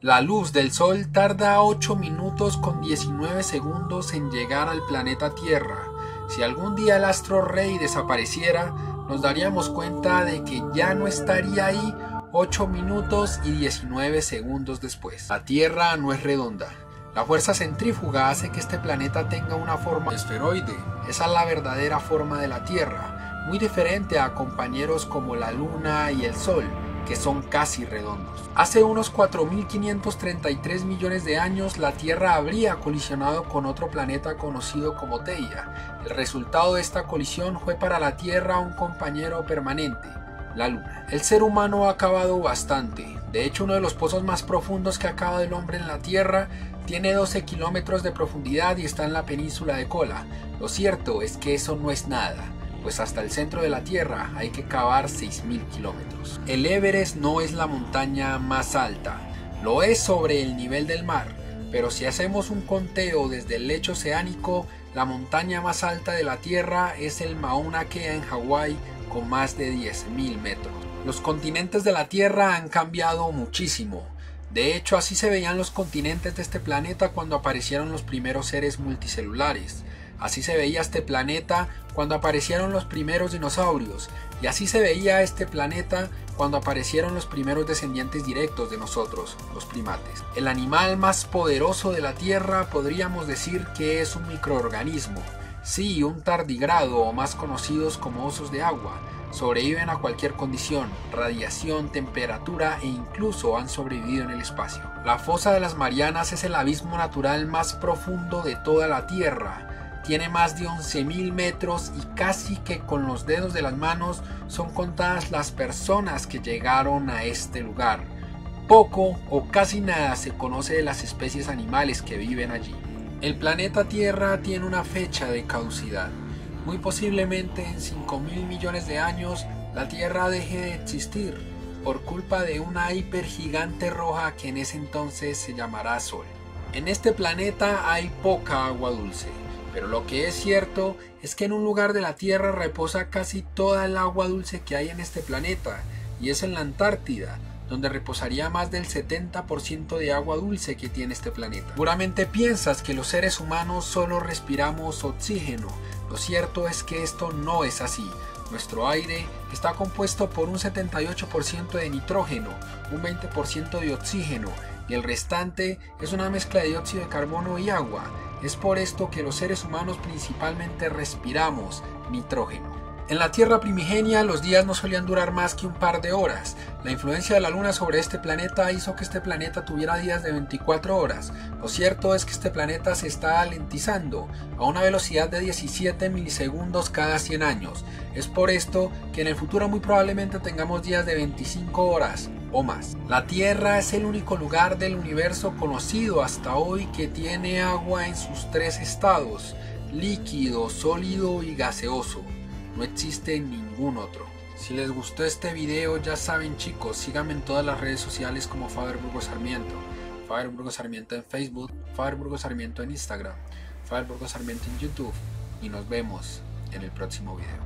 La luz del Sol tarda 8 minutos con 19 segundos en llegar al planeta Tierra. Si algún día el astro rey desapareciera, nos daríamos cuenta de que ya no estaría ahí 8 minutos y 19 segundos después. La Tierra no es redonda. La fuerza centrífuga hace que este planeta tenga una forma esferoide. Esa es la verdadera forma de la Tierra, muy diferente a compañeros como la Luna y el Sol, que son casi redondos. Hace unos 4.533 millones de años la Tierra habría colisionado con otro planeta conocido como Teia. El resultado de esta colisión fue para la Tierra un compañero permanente, la Luna. El ser humano ha acabado bastante. De hecho, uno de los pozos más profundos que ha el hombre en la Tierra tiene 12 kilómetros de profundidad y está en la península de Kola. Lo cierto es que eso no es nada, pues hasta el centro de la Tierra hay que cavar 6.000 kilómetros. El Everest no es la montaña más alta, lo es sobre el nivel del mar, pero si hacemos un conteo desde el lecho oceánico, la montaña más alta de la Tierra es el Mauna Kea en Hawái con más de 10.000 metros. Los continentes de la Tierra han cambiado muchísimo. De hecho, así se veían los continentes de este planeta cuando aparecieron los primeros seres multicelulares. Así se veía este planeta cuando aparecieron los primeros dinosaurios. Y así se veía este planeta cuando aparecieron los primeros descendientes directos de nosotros, los primates. El animal más poderoso de la Tierra podríamos decir que es un microorganismo. Sí, un tardigrado o más conocidos como osos de agua Sobreviven a cualquier condición, radiación, temperatura e incluso han sobrevivido en el espacio. La fosa de las Marianas es el abismo natural más profundo de toda la Tierra. Tiene más de 11.000 metros y casi que con los dedos de las manos son contadas las personas que llegaron a este lugar. Poco o casi nada se conoce de las especies animales que viven allí. El planeta Tierra tiene una fecha de caducidad. Muy posiblemente en 5 mil millones de años la Tierra deje de existir por culpa de una hipergigante roja que en ese entonces se llamará Sol. En este planeta hay poca agua dulce, pero lo que es cierto es que en un lugar de la Tierra reposa casi toda el agua dulce que hay en este planeta, y es en la Antártida, donde reposaría más del 70% de agua dulce que tiene este planeta. Seguramente piensas que los seres humanos solo respiramos oxígeno, lo cierto es que esto no es así. Nuestro aire está compuesto por un 78% de nitrógeno, un 20% de oxígeno y el restante es una mezcla de dióxido de carbono y agua. Es por esto que los seres humanos principalmente respiramos nitrógeno. En la Tierra primigenia los días no solían durar más que un par de horas. La influencia de la Luna sobre este planeta hizo que este planeta tuviera días de 24 horas. Lo cierto es que este planeta se está alentizando a una velocidad de 17 milisegundos cada 100 años. Es por esto que en el futuro muy probablemente tengamos días de 25 horas o más. La Tierra es el único lugar del universo conocido hasta hoy que tiene agua en sus tres estados, líquido, sólido y gaseoso no existe ningún otro. Si les gustó este video ya saben chicos, síganme en todas las redes sociales como Faber Burgos Sarmiento. Faber Burgos Sarmiento en Facebook, Faber Burgos Sarmiento en Instagram, Faber Burgos Sarmiento en YouTube y nos vemos en el próximo video.